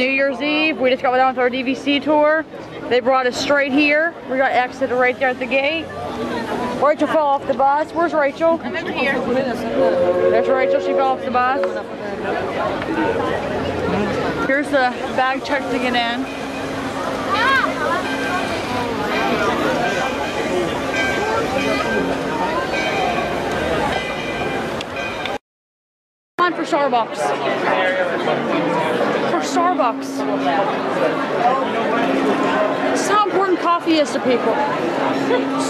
New Year's Eve. We just got done with our DVC tour. They brought us straight here. We got exited right there at the gate. Rachel fell off the bus. Where's Rachel? I'm over here. There's Rachel. She fell off the bus. Here's the bag check to get in. On for Starbucks. Starbucks. This is how important coffee is to people.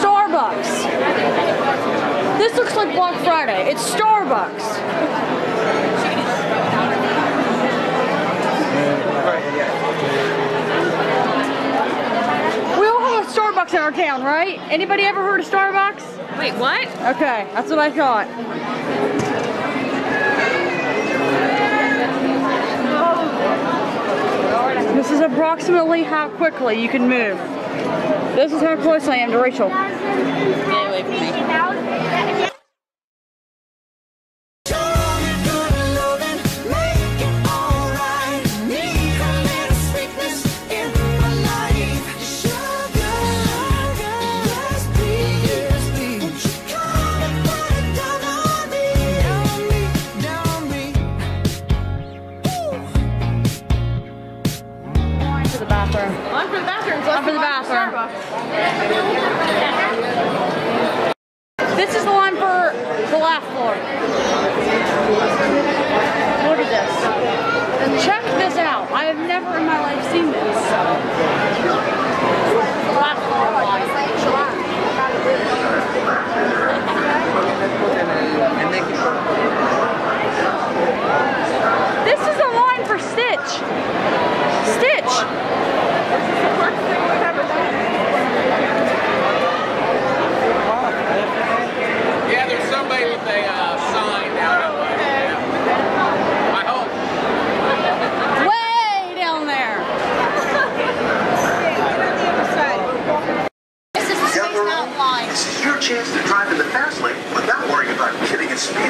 Starbucks. This looks like Black Friday. It's Starbucks. We all have a Starbucks in our town, right? Anybody ever heard of Starbucks? Wait, what? Okay, that's what I thought. This is approximately how quickly you can move. This is how close I am to Rachel. I'm for the bathroom. This is the line for the last floor. Look at this. Check this out. I have never in my life seen this. Last floor. This is the line for Stitch. Stitch. Yeah, there's somebody with a uh, sign down at I hope. Way down there. This is the Space Mountain line. This is your chance to drive in the fast lane without worrying about getting a speeding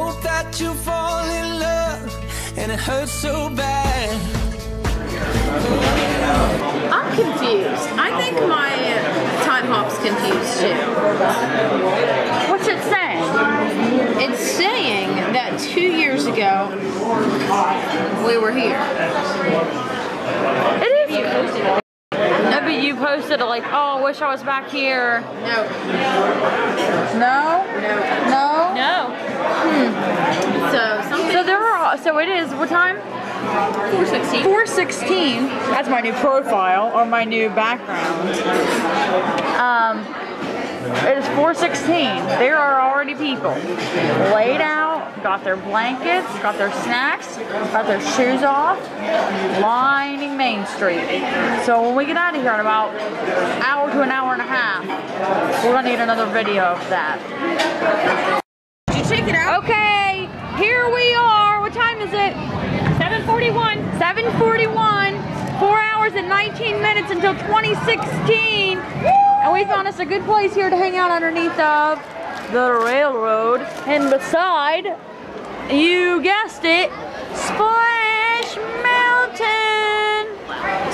Hope that you fall in love and it hurts so bad. I'm confused. I think my Timehop's confused too. What's it saying? It's saying that two years ago we were here. It is. No, but you posted like, oh, I wish I was back here. No. No? No? No. So something. So there are, so it is, what time? 416. 416. That's my new profile or my new background. Um, it is 416. There are already people laid out got their blankets, got their snacks, got their shoes off, lining Main Street. So when we get out of here in about an hour to an hour and a half, we're gonna need another video of that. Check it out? Okay, here we are. What time is it? 741. 741. Four hours and 19 minutes until 2016. And we found us a good place here to hang out underneath of the railroad. And beside, you guessed it, Splash Mountain.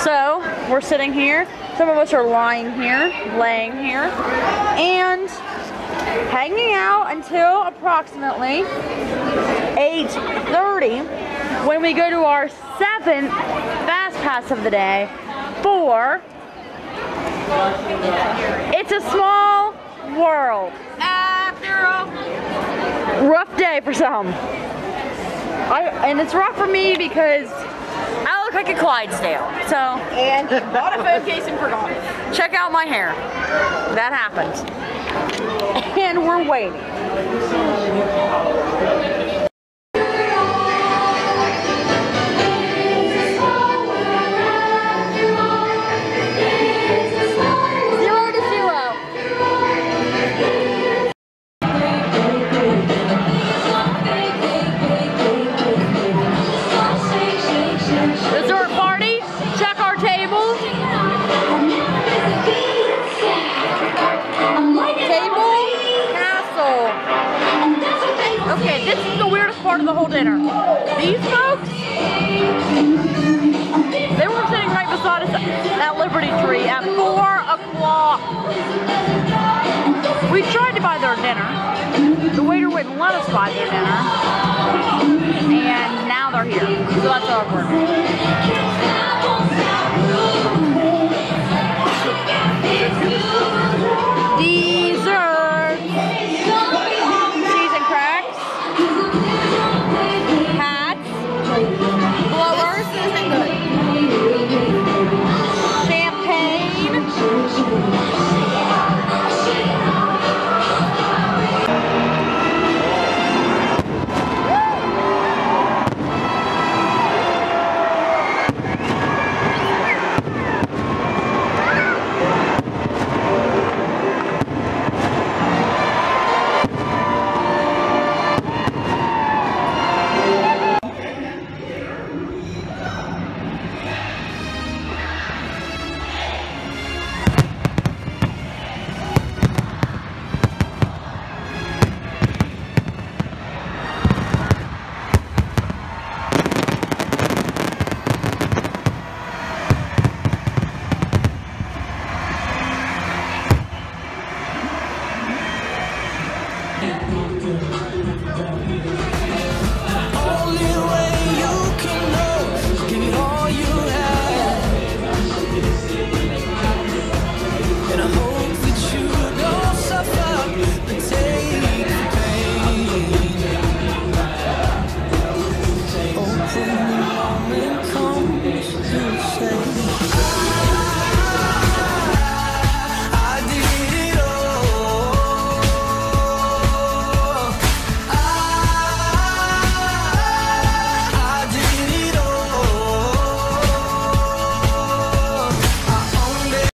So, we're sitting here. Some of us are lying here, laying here, and hanging out until approximately 8.30 when we go to our seventh fast pass of the day for It's a Small World. After. Rough day for some. I, and it's rough for me because I look like a Clydesdale. So And bought a phone case and forgot it. check out my hair. That happened. And we're waiting. Okay, this is the weirdest part of the whole dinner. These folks, they were sitting right beside us at Liberty Tree at 4 o'clock. We tried to buy their dinner. The waiter wouldn't let us buy their dinner. And now they're here. So that's awkward.